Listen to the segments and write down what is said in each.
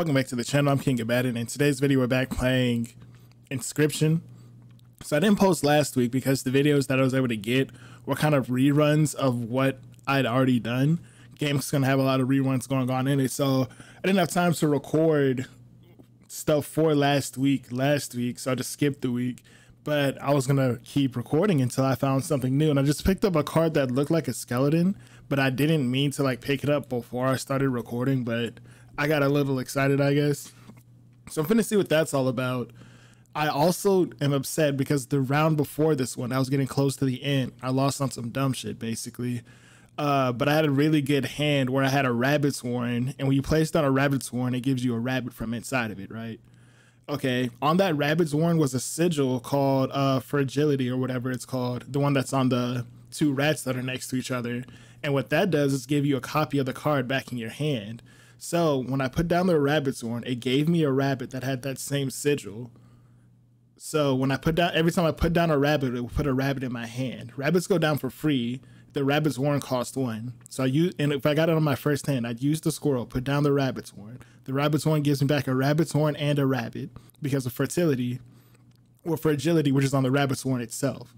Welcome back to the channel. I'm King Abaddon. In today's video, we're back playing Inscryption. So I didn't post last week because the videos that I was able to get were kind of reruns of what I'd already done. Game's gonna have a lot of reruns going on in it, so I didn't have time to record stuff for last week. Last week, so I just skipped the week. But I was gonna keep recording until I found something new, and I just picked up a card that looked like a skeleton, but I didn't mean to like pick it up before I started recording, but I got a little excited, I guess. So I'm gonna see what that's all about. I also am upset because the round before this one, I was getting close to the end. I lost on some dumb shit, basically. Uh, but I had a really good hand where I had a rabbit's warren, and when you place down a rabbit's warren, it gives you a rabbit from inside of it, right? Okay, on that rabbit's warren was a sigil called uh, Fragility or whatever it's called, the one that's on the two rats that are next to each other. And what that does is give you a copy of the card back in your hand. So when I put down the rabbit's warren, it gave me a rabbit that had that same sigil. So when I put down every time I put down a rabbit, it would put a rabbit in my hand. Rabbits go down for free. The rabbit's warren cost one. So I use and if I got it on my first hand, I'd use the squirrel, put down the rabbit's warren. The rabbit's warren gives me back a rabbit's warren and a rabbit because of fertility or fragility, which is on the rabbit's warren itself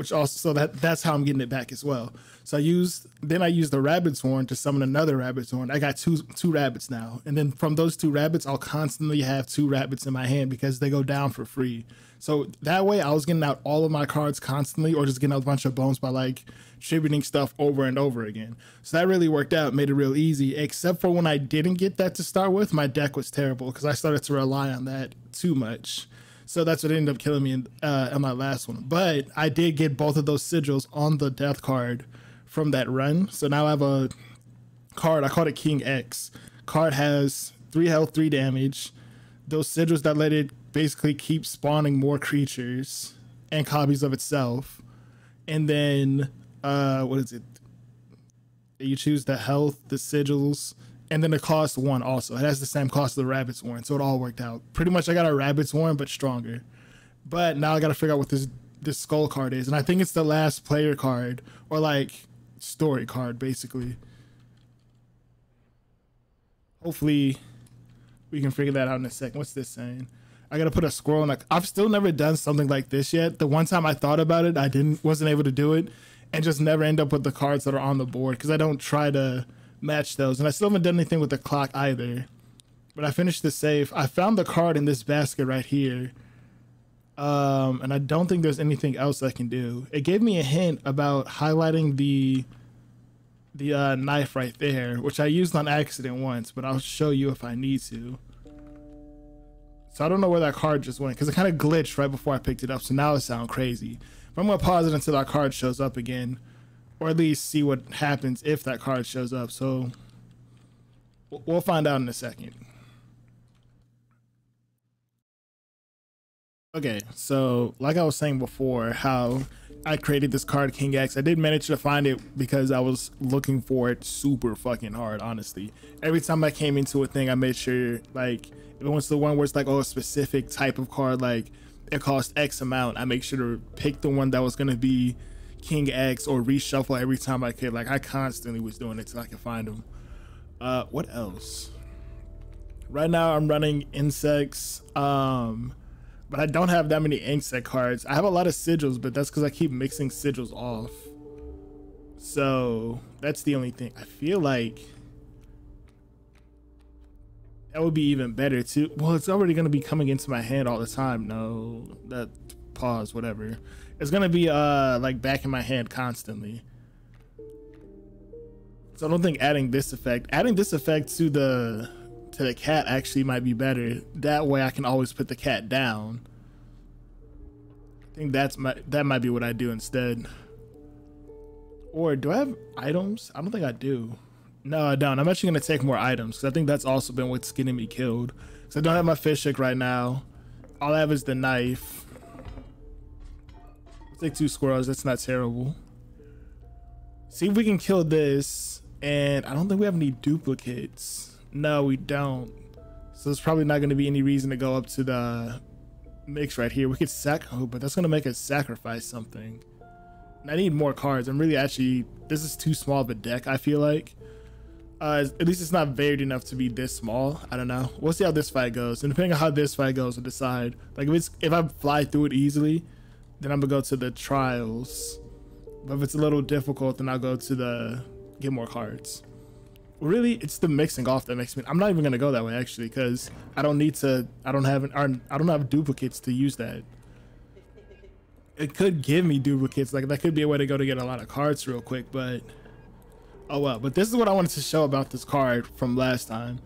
which also so that that's how I'm getting it back as well. So I used then I used the rabbit's warren to summon another rabbit's warren. I got two two rabbits now, and then from those two rabbits, I'll constantly have two rabbits in my hand because they go down for free. So that way, I was getting out all of my cards constantly, or just getting a bunch of bones by like tributing stuff over and over again. So that really worked out, made it real easy. Except for when I didn't get that to start with, my deck was terrible because I started to rely on that too much. So that's what ended up killing me in, uh, my last one. But I did get both of those sigils on the death card from that run. So now I have a card. I called it King X. Card has three health, three damage. Those sigils that let it basically keep spawning more creatures and copies of itself. And then uh, what is it? You choose the health, the sigils, and then the cost one also. It has the same cost of the rabbit's one, so it all worked out. Pretty much, I got a rabbit's one, but stronger. But now I got to figure out what this this skull card is, and I think it's the last player card or like story card, basically. Hopefully, we can figure that out in a second. What's this saying? I gotta put a squirrel in. Like I've still never done something like this yet. The one time I thought about it, I didn't wasn't able to do it, and just never end up with the cards that are on the board because I don't try to match those. And I still haven't done anything with the clock either. But I finished the safe. I found the card in this basket right here. Um, and I don't think there's anything else I can do. It gave me a hint about highlighting the the uh, knife right there, which I used on accident once, but I'll show you if I need to. So I don't know where that card just went because it kind of glitched right before I picked it up. So now it sounds crazy. But I'm gonna pause it until that card shows up again or at least see what happens if that card shows up. So we'll find out in a second. Okay, so like I was saying before, how I created this card King X. I did manage to find it because I was looking for it super fucking hard, honestly. Every time I came into a thing, I made sure like if it was the one where it's like oh a specific type of card, like it cost X amount, I make sure to pick the one that was gonna be King X or reshuffle every time I could. Like I constantly was doing it till I could find them. Uh, what else? Right now I'm running insects. Um, but I don't have that many insect cards. I have a lot of sigils, but that's because I keep mixing sigils off. So that's the only thing. I feel like that would be even better too. Well, it's already gonna be coming into my hand all the time. No, that pause, whatever. It's gonna be uh like back in my hand constantly. So I don't think adding this effect, adding this effect to the to the cat actually might be better. That way I can always put the cat down. I think that's my that might be what I do instead. Or do I have items? I don't think I do. No, I don't. I'm actually gonna take more items because I think that's also been what's getting me killed. So I don't have my fish hook right now. All I have is the knife. Take two squirrels. That's not terrible. See if we can kill this. And I don't think we have any duplicates. No, we don't. So there's probably not going to be any reason to go up to the mix right here. We could sack, oh, but that's going to make us sacrifice something. I need more cards. I'm really actually, this is too small of a deck, I feel like. Uh, at least it's not varied enough to be this small. I don't know. We'll see how this fight goes. And depending on how this fight goes, we'll decide. Like if it's if I fly through it easily, then I'm gonna go to the trials. But if it's a little difficult, then I'll go to the get more cards. Really, it's the mixing off that makes me. I'm not even gonna go that way actually, because I don't need to. I don't have. I don't have duplicates to use that. It could give me duplicates. Like that could be a way to go to get a lot of cards real quick, but oh well. But this is what I wanted to show about this card from last time.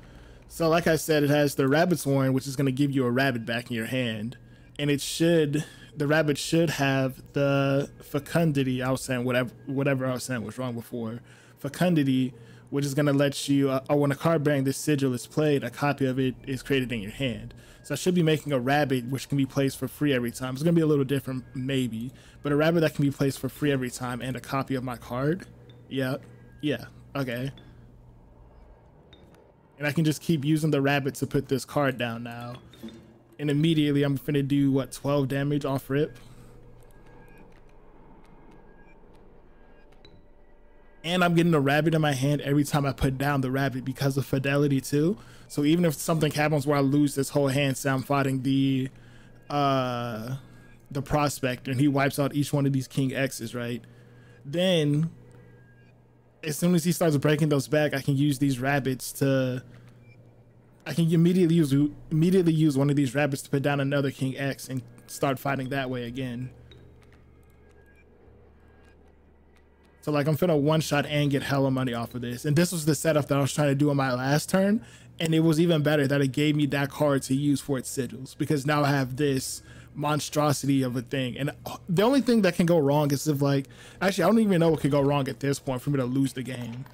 So like I said, it has the Rabbit's Warren, which is to give you a rabbit back in your hand. And it should, the rabbit should have the fecundity, I was saying whatever, whatever I was saying was wrong before. Fecundity, which is going to let you, uh, oh, when a card bearing this sigil is played, a copy of it is created in your hand. So I should be making a rabbit which can be placed for free every time. It's going to be a little different, maybe, but a rabbit that can be placed for free every time and a copy of my card. Yeah, yeah, okay. And I can just keep using the rabbit to put this card down now. And immediately I'm gonna do, what, 12 damage off rip? And I'm getting a rabbit in my hand every time I put down the rabbit because of fidelity too. So even if something happens where I lose this whole hand, say I'm fighting the uh the prospect and he wipes out each one of these king X's, right? Then as soon as he starts breaking those back, I can use these rabbits to. I can immediately use immediately use one of these rabbits to put down another King X and start fighting that way again. So like I'm finna one shot and get hella money off of this. And this was the setup that I was trying to do on my last turn. And it was even better that it gave me that card to use for its sigils because now I have this monstrosity of a thing. And uh, the only thing that can go wrong is if like, actually, I don't even know what could go wrong at this point for me to lose the game.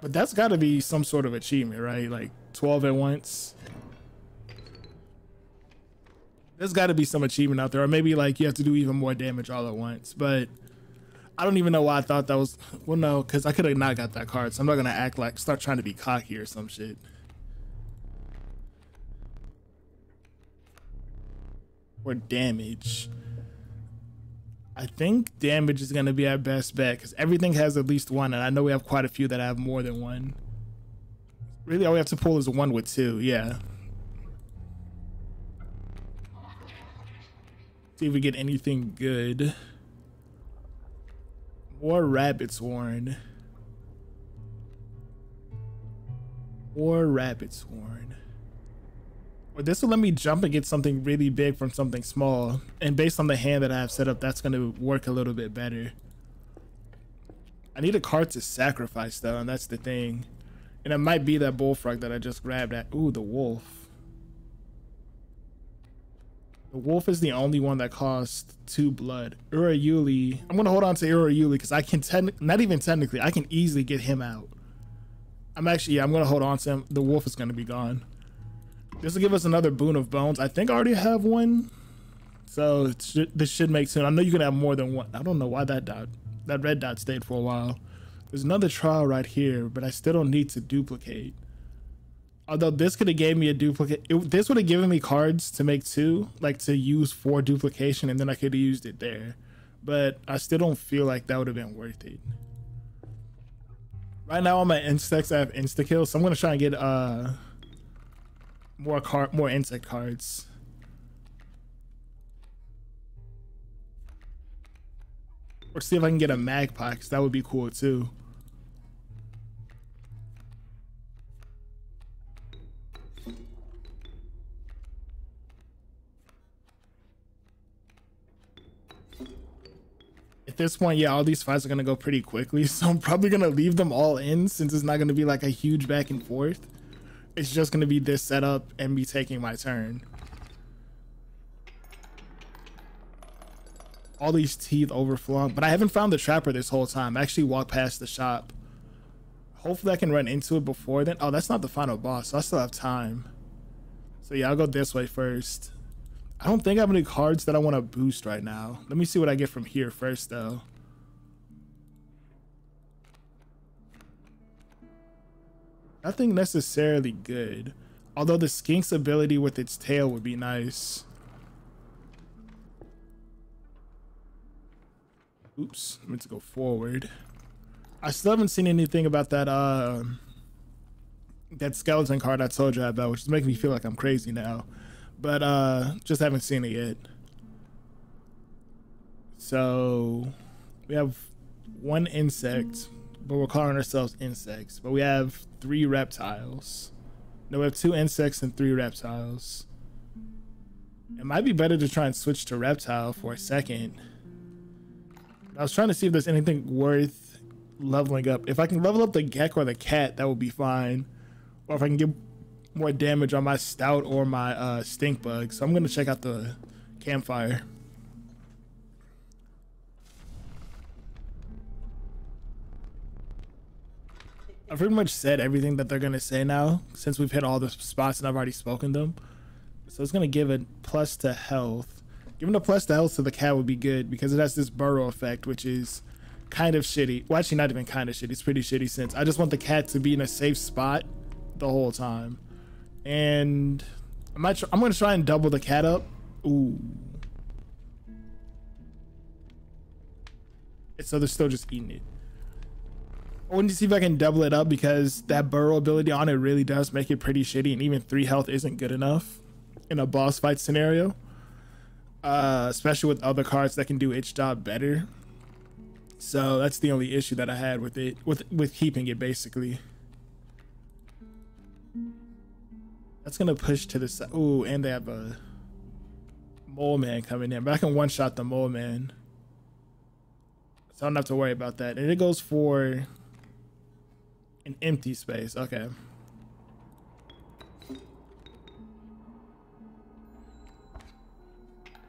But that's got to be some sort of achievement, right? Like 12 at once. There's got to be some achievement out there, or maybe like you have to do even more damage all at once. But I don't even know why I thought that was. Well, no, because I could have not got that card, so I'm not gonna act like start trying to be cocky or some shit. or damage. I think damage is going to be our best bet because everything has at least one, and I know we have quite a few that have more than one. Really, all we have to pull is one with two, yeah. See if we get anything good. More rabbits, Warren. More rabbits, Warren. Well, this will let me jump and get something really big from something small. And based on the hand that I have set up, that's going to work a little bit better. I need a card to sacrifice though, and that's the thing. And it might be that bullfrog that I just grabbed at. Ooh, the wolf. The wolf is the only one that costs two blood. Urayuli. I'm gonna hold on to Urayuli because I can not even technically, I can easily get him out. I'm actually yeah, I'm gonna hold on to him. The wolf is gonna be gone. This will give us another boon of bones. I think I already have one. So this should make sense. I know you can have more than one. I don't know why that dot, that red dot stayed for a while. There's another trial right here, but I still don't need to duplicate. Although this could have gave me a duplicate. It, this would have given me cards to make two, like to use for duplication, and then I could have used it there. But I still don't feel like that would have been worth it. Right now on my insects, I have insta kill, so I'm gonna try and get uh more card, more insect cards. Or see if I can get a magpie, because that would be cool too. At this point, yeah, all these fights are going to go pretty quickly, so I'm probably going to leave them all in since it's not going to be like a huge back and forth. It's just going to be this setup and me taking my turn. All these teeth overflowing, but I haven't found the trapper this whole time. I actually walked past the shop. Hopefully I can run into it before then. Oh, that's not the final boss, so I still have time. So yeah, I'll go this way first. I don't think I have any cards that I want to boost right now. Let me see what I get from here first, though. Nothing necessarily good. Although the skink's ability with its tail would be nice. Oops, I meant to go forward. I still haven't seen anything about that uh that skeleton card I told you about, which is making me feel like I'm crazy now. But uh just haven't seen it yet. So we have one insect, but we're calling ourselves insects. But we have three reptiles. No, we have two insects and three reptiles. It might be better to try and switch to reptile for a second. I was trying to see if there's anything worth leveling up. If I can level up the gecko or the cat, that would be fine. Or if I can get more damage on my stout or my uh, stink bug. So I'm gonna check out the campfire. I've pretty much said everything that they're gonna say now since we've hit all the spots and I've already spoken them. So it's gonna give a plus to health. Giving a plus to health to the cat would be good because it has this burrow effect, which is kind of shitty. Well, actually, not even kind of shitty. It's pretty shitty since I just want the cat to be in a safe spot the whole time. And I might. I'm gonna try and double the cat up. Ooh. So they're still just eating it. I want to see if I can double it up because that burrow ability on it really does make it pretty shitty, and even three health isn't good enough in a boss fight scenario. Uh, especially with other cards that can do its job better. So that's the only issue that I had with it, with with keeping it basically. That's gonna push to the side. Ooh, and they have a mole man coming in, but I can one shot the mole man. So I don't have to worry about that. And it goes for an empty space. Okay.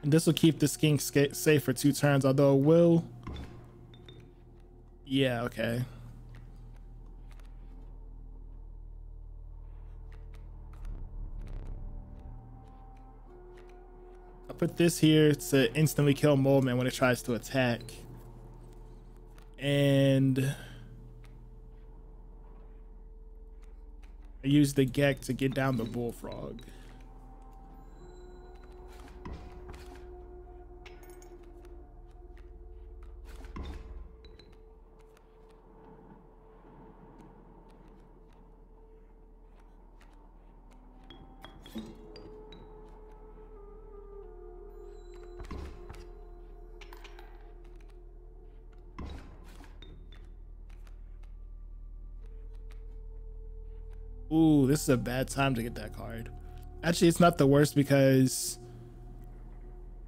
And this will keep the skink safe for two turns, although it will... Yeah, okay. Put this here to instantly kill Moleman when it tries to attack. And... I use the Geck to get down the Bullfrog. Ooh, this is a bad time to get that card. Actually, it's not the worst because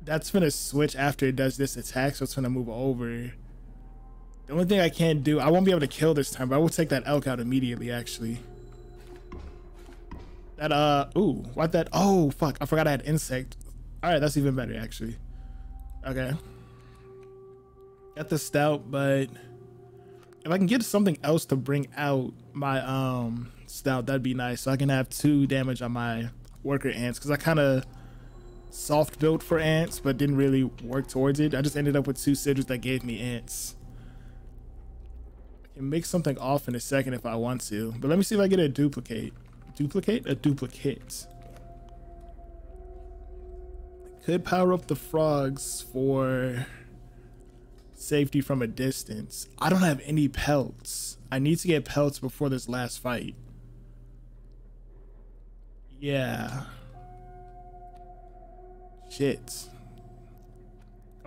that's gonna switch after it does this attack, so it's gonna move over. The only thing I can't do, I won't be able to kill this time, but I will take that elk out immediately, actually. That, uh, ooh, what that? Oh, fuck, I forgot I had insect. All right, that's even better, actually. Okay. Got the stout, but if I can get something else to bring out my, um, stout, that'd be nice. So I can have two damage on my worker ants because I kind of soft built for ants, but didn't really work towards it. I just ended up with two sigils that gave me ants. I can make something off in a second if I want to, but let me see if I get a duplicate. Duplicate? A duplicate. could power up the frogs for safety from a distance. I don't have any pelts. I need to get pelts before this last fight. Yeah. Shit.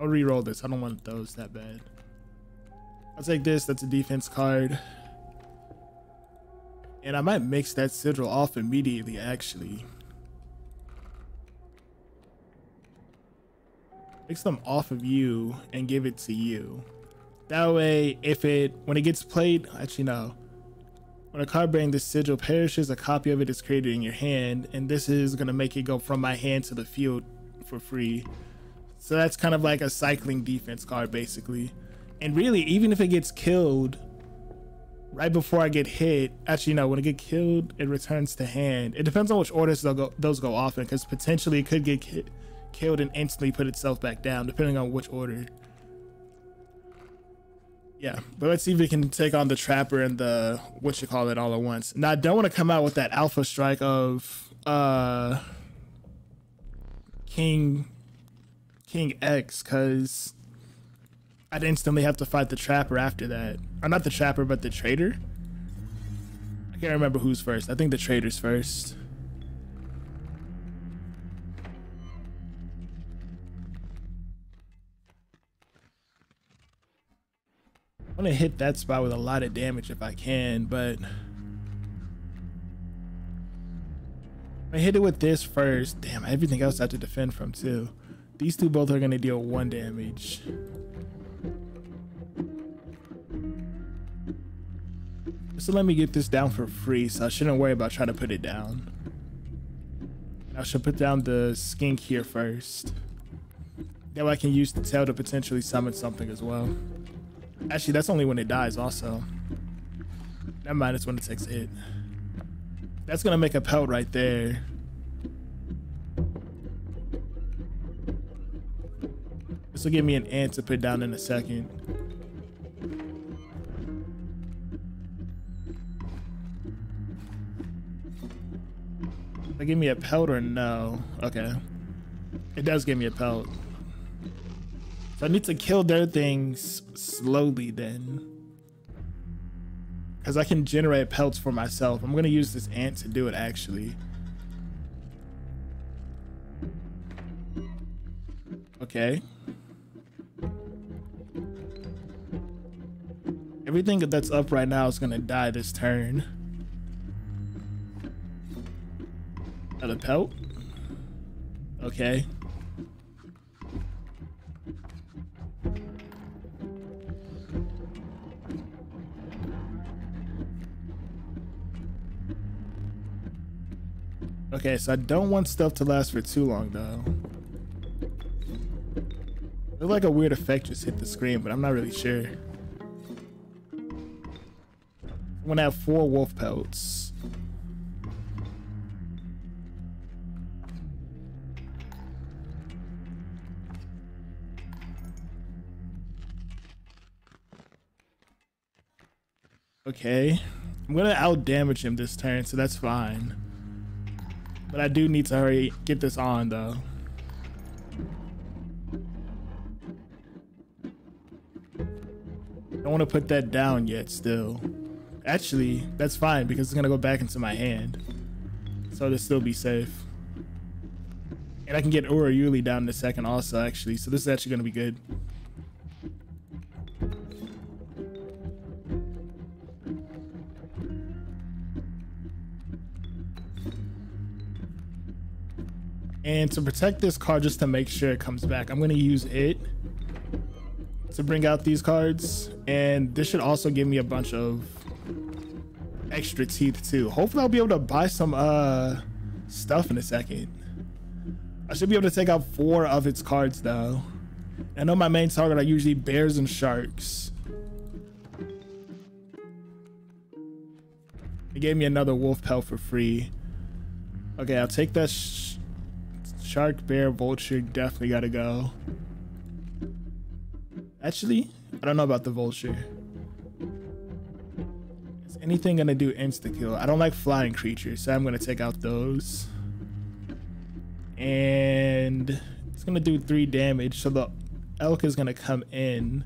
I'll re-roll this. I don't want those that bad. I'll take this. That's a defense card. And I might mix that sigil off immediately, actually. Mix them off of you and give it to you. That way, if it, when it gets played, actually no. When a card bearing this sigil perishes, a copy of it is created in your hand, and this is going to make it go from my hand to the field for free. So that's kind of like a cycling defense card, basically. And really, even if it gets killed right before I get hit, actually, no, when it get killed, it returns to hand. It depends on which orders go, those go off in, because potentially it could get ki killed and instantly put itself back down, depending on which order. Yeah, but let's see if we can take on the Trapper and the what you call it all at once. Now I don't want to come out with that Alpha Strike of uh King King X because I'd instantly have to fight the Trapper after that. Or not the Trapper, but the Trader. I can't remember who's first. I think the trader's first. I want to hit that spot with a lot of damage if I can, but I hit it with this first. Damn, everything else I have to defend from too. These two both are going to deal one damage. So let me get this down for free, so I shouldn't worry about trying to put it down. I should put down the skink here first. That way I can use the tail to potentially summon something as well. Actually, that's only when it dies also. Never mind, it's when it takes a hit. That's gonna make a pelt right there. This will give me an ant to put down in a second. Give me a pelt or no? Okay. It does give me a pelt. So I need to kill their things slowly then. Because I can generate pelts for myself. I'm going to use this ant to do it actually. Okay. Everything that's up right now is going to die this turn. Another pelt. Okay. Okay, so I don't want stuff to last for too long though. Look like a weird effect just hit the screen, but I'm not really sure. I'm gonna have four wolf pelts. Okay. I'm gonna out damage him this turn, so that's fine. But I do need to hurry get this on though. I Don't want to put that down yet still. Actually, that's fine because it's gonna go back into my hand. So to still be safe. And I can get Urayuli down in a second also actually, so this is actually gonna be good. And to protect this card, just to make sure it comes back, I'm going to use it to bring out these cards. And this should also give me a bunch of extra teeth too. Hopefully I'll be able to buy some uh stuff in a second. I should be able to take out four of its cards though. I know my main target are usually bears and sharks. It gave me another wolf pelt for free. Okay, I'll take that Shark, bear, vulture, definitely gotta go. Actually, I don't know about the vulture. Is anything gonna do insta kill? I don't like flying creatures, so I'm gonna take out those. And it's gonna do three damage, so the elk is gonna come in.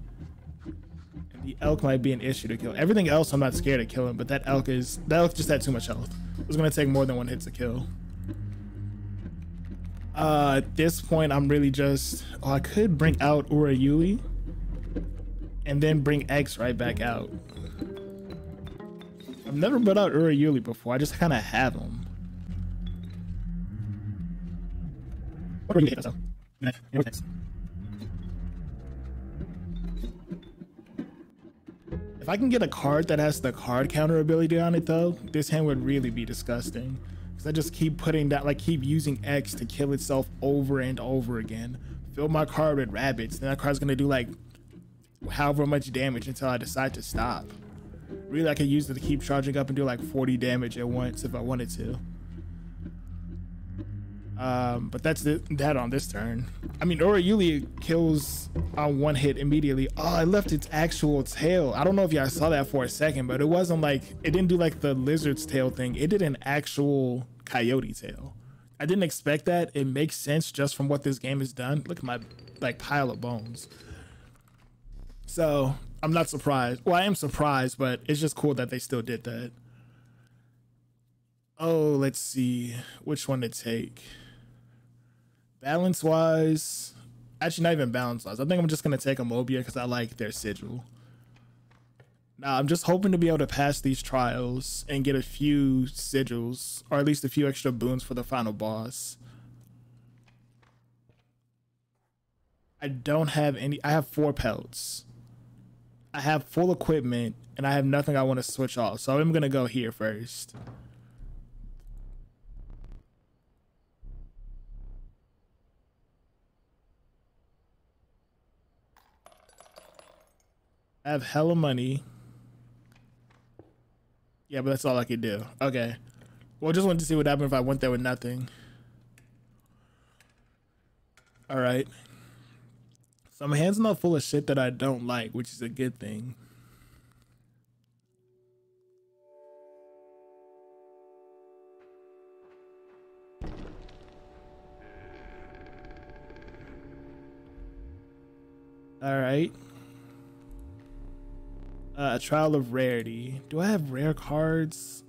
And the elk might be an issue to kill. Everything else I'm not scared of killing, but that elk is that elk just had too much health. It's gonna take more than one hit to kill. Uh, at this point, I'm really just. Oh, I could bring out Urayuli and then bring X right back out. I've never brought out Urayuli before. I just kind of have him. If I can get a card that has the card counter ability on it, though, this hand would really be disgusting. Because I just keep putting that, like keep using X to kill itself over and over again. Fill my card with rabbits. Then that card's gonna do like however much damage until I decide to stop. Really, I could use it to keep charging up and do like 40 damage at once if I wanted to. Um, but that's the, that on this turn. I mean, Urayuli kills on one hit immediately. Oh, I left its actual tail. I don't know if y'all saw that for a second, but it wasn't like, it didn't do like the lizard's tail thing. It did an actual coyote tail. I didn't expect that. It makes sense just from what this game has done. Look at my like pile of bones. So I'm not surprised. Well, I am surprised, but it's just cool that they still did that. Oh, let's see which one to take. Balance wise, actually not even balance wise. I think I'm just gonna take Amoeba because I like their sigil. Now I'm just hoping to be able to pass these trials and get a few sigils, or at least a few extra boons for the final boss. I don't have any. I have four pelts. I have full equipment, and I have nothing I want to switch off. So I'm gonna go here first. Have hella money. Yeah, but that's all I could do. Okay. Well, just wanted to see what happened if I went there with nothing. All right. So my hand's are not full of shit that I don't like, which is a good thing. All right. Uh, a trial of rarity. Do I have rare cards?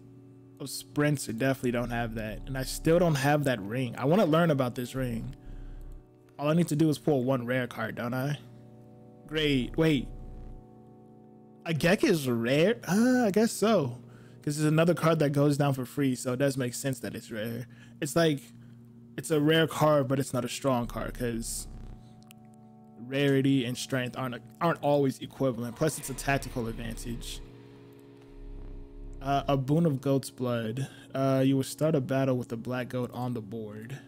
Oh, sprints. I definitely don't have that. And I still don't have that ring. I want to learn about this ring. All I need to do is pull one rare card, don't I? Great. Wait. A Geck is rare? Uh, I guess so. Because there's another card that goes down for free, so it does make sense that it's rare. It's like, it's a rare card, but it's not a strong card, because rarity and strength aren't aren't always equivalent. Plus, it's a tactical advantage. Uh, a boon of goat's blood. Uh, you will start a battle with a black goat on the board.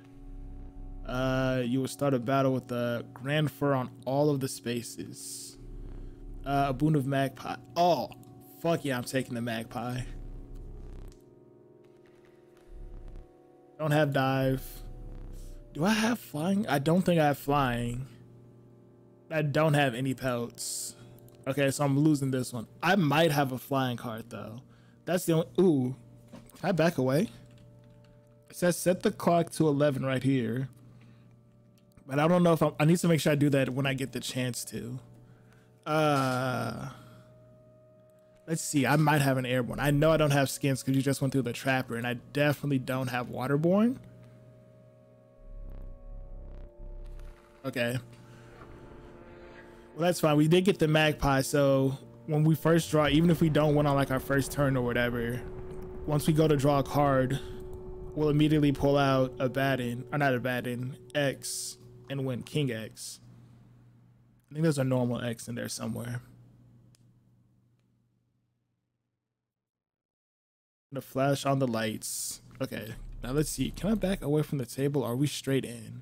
Uh, you will start a battle with a grand fir on all of the spaces. Uh, a boon of magpie. Oh, fuck yeah! I'm taking the magpie. Don't have dive. Do I have flying? I don't think I have flying. I don't have any pelts. Okay, so I'm losing this one. I might have a flying card though. That's the only. Ooh, can I back away? It says set the clock to 11 right here. But I don't know if I'm, I need to make sure I do that when I get the chance to. Uh, let's see. I might have an airborne. I know I don't have skins because you just went through the trapper, and I definitely don't have waterborne. Okay. Well, that's fine. We did get the magpie, so when we first draw, even if we don't win on like our first turn or whatever, once we go to draw a card, we'll immediately pull out a Abaddon, or not a Abaddon, X, and win King X. I think there's a normal X in there somewhere. The flash on the lights. Okay, now let's see. Can I back away from the table? are we straight in?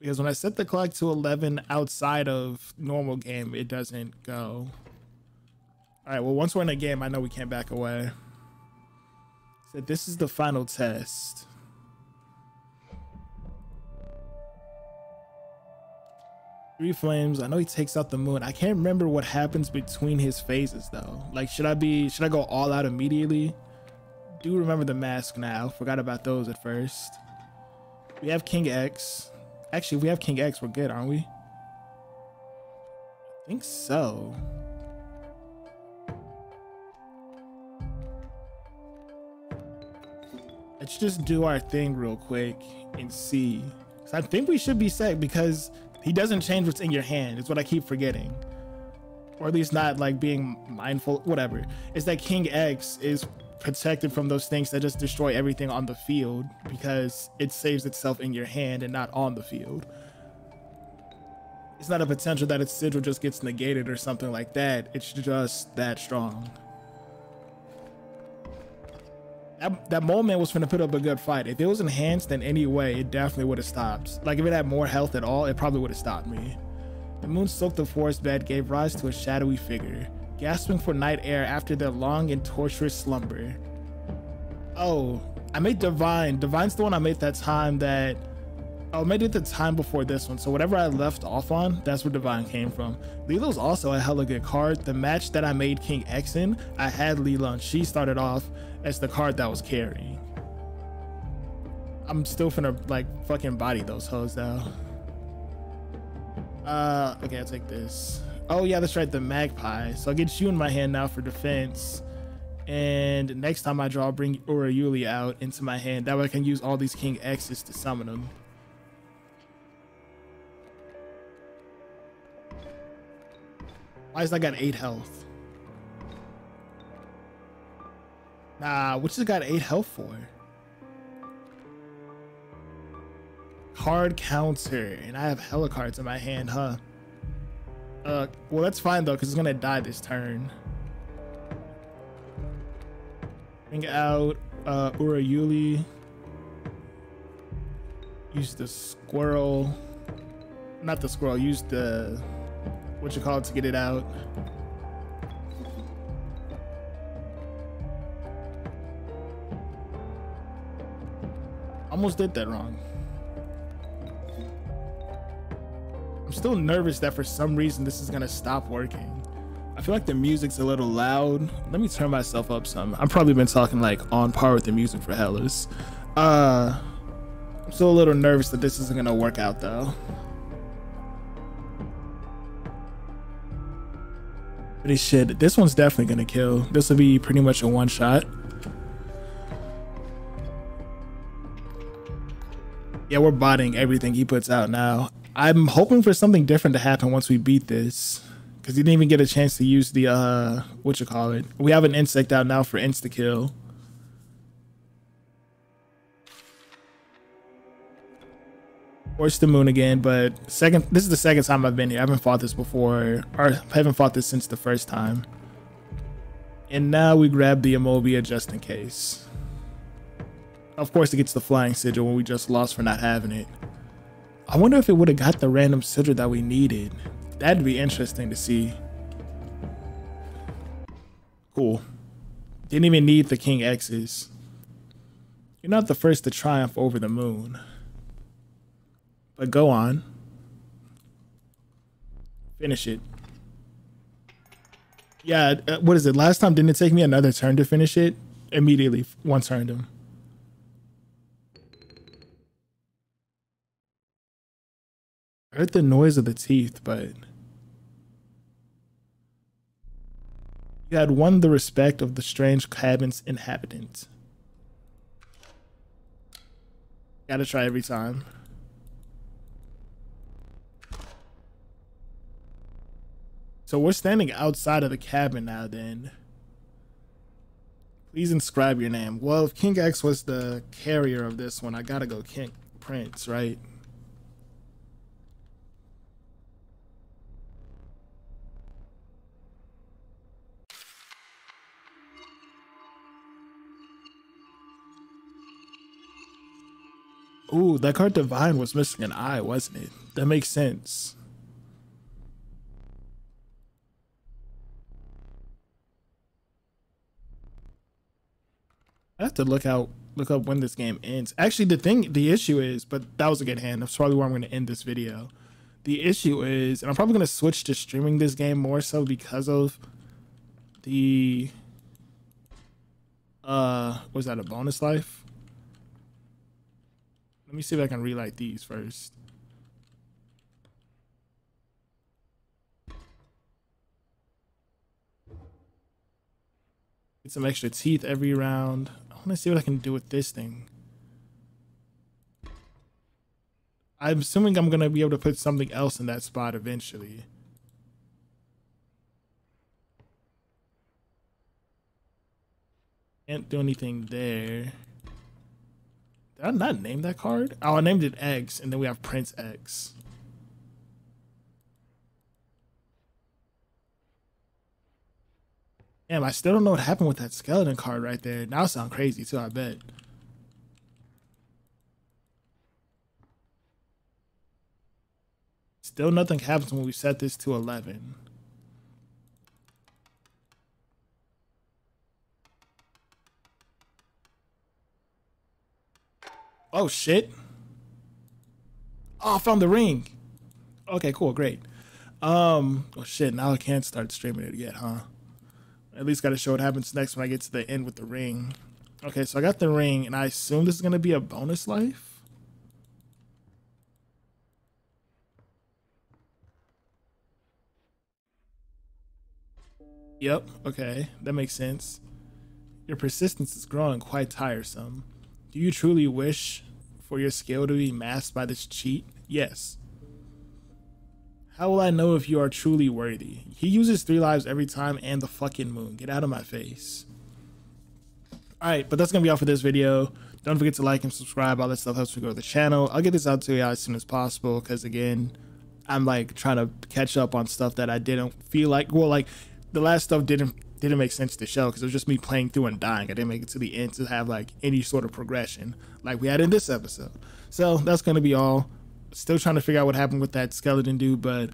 Because when I set the clock to 11 outside of normal game, it doesn't go. All right, well, once we're in a game, I know we can't back away. So this is the final test. Three flames. I know he takes out the moon. I can't remember what happens between his phases though. Like, should I be, should I go all out immediately? Do remember the mask now. Forgot about those at first. We have King X. Actually, we have King X, we're good, aren't we? I think so. Let's just do our thing real quick and see. I think we should be set because he doesn't change what's in your hand. It's what I keep forgetting. Or at least not like being mindful, whatever. It's that King X is protected from those things that just destroy everything on the field because it saves itself in your hand and not on the field. It's not a potential that its sigil just gets negated or something like that. It's just that strong. That, that moment was gonna put up a good fight. If it was enhanced in any way, it definitely would have stopped. Like if it had more health at all, it probably would have stopped me. The moon soaked the forest bed, gave rise to a shadowy figure gasping for night air after their long and torturous slumber. Oh, I made Divine. Divine's the one I made that time that. Oh, I made it the time before this one. So whatever I left off on, that's where Divine came from. Lilo's also a hella good card. The match that I made King X in, I had Lilo and she started off as the card that was carrying. I'm still finna like fucking body those hoes though. Uh, okay, I'll take this. Oh yeah, that's right, the magpie. So I'll get you in my hand now for defense. And next time I draw, I'll bring Urayuli out into my hand. That way I can use all these King X's to summon them. Why is that got 8 health? Nah, what's it got 8 health for? Card counter. And I have hella cards in my hand, huh? Uh, well, that's fine though, because it's gonna die this turn. Bring out uh, Urayuli. Use the squirrel. Not the squirrel, use the, what you call it to get it out. Almost did that wrong. I'm still nervous that for some reason this is gonna stop working. I feel like the music's a little loud. Let me turn myself up some. I've probably been talking like on par with the music for Hellas. Uh, I'm still a little nervous that this isn't gonna work out though. Pretty shit. This one's definitely gonna kill. This will be pretty much a one shot. Yeah, we're botting everything he puts out now. I'm hoping for something different to happen once we beat this because he didn't even get a chance to use the uh what you call it. We have an insect out now for insta kill. Force the moon again, but second this is the second time I've been here. I haven't fought this before, or I haven't fought this since the first time. And now we grab the Amoeba just in case. Of course it gets the flying sigil when we just lost for not having it. I wonder if it would have got the random sigil that we needed. That'd be interesting to see. Cool. Didn't even need the King X's. You're not the first to triumph over the moon. But go on. Finish it. Yeah, uh, what is it? Last time didn't it take me another turn to finish it? Immediately, one turned him. Heard the noise of the teeth, but you had won the respect of the strange cabin's inhabitants. Gotta try every time. So we're standing outside of the cabin now then. Please inscribe your name. Well, if King X was the carrier of this one, I gotta go King Prince, right? Ooh, that card Divine was missing an eye, wasn't it? That makes sense. I have to look out look up when this game ends. Actually, the thing the issue is, but that was a good hand. That's probably where I'm gonna end this video. The issue is, and I'm probably gonna switch to streaming this game more so because of the uh was that a bonus life? Let me see if I can relight these first. Get some extra teeth every round. I want to see what I can do with this thing. I'm assuming I'm going to be able to put something else in that spot eventually. Can't do anything there. Did I not name that card? Oh, I named it X, and then we have Prince X. Damn, I still don't know what happened with that skeleton card right there. Now sound crazy too, I bet. Still nothing happens when we set this to 11. Oh shit. Oh, I found the ring. Okay, cool, great. Um, oh shit, now I can't start streaming it yet, huh? At least gotta show what happens next when I get to the end with the ring. Okay, so I got the ring, and I assume this is gonna be a bonus life. Yep, okay, that makes sense. Your persistence is growing quite tiresome. Do you truly wish for your skill to be masked by this cheat? Yes. How will I know if you are truly worthy? He uses three lives every time and the fucking moon. Get out of my face. Alright, but that's to be all for this video. Don't forget to like and subscribe. All that stuff helps me grow the channel. I'll get this out to you as soon as possible because, again, I'm like trying to catch up on stuff that I didn't feel like. Well, like the last stuff didn't didn't make sense to show because it was just me playing through and dying. I didn't make it to the end to have like any sort of progression like we had in this episode. So that's going to be all. Still trying to figure out what happened with that skeleton dude, but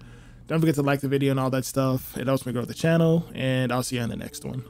don't forget to like the video and all that stuff. It helps me grow the channel, and I'll see you on the next one.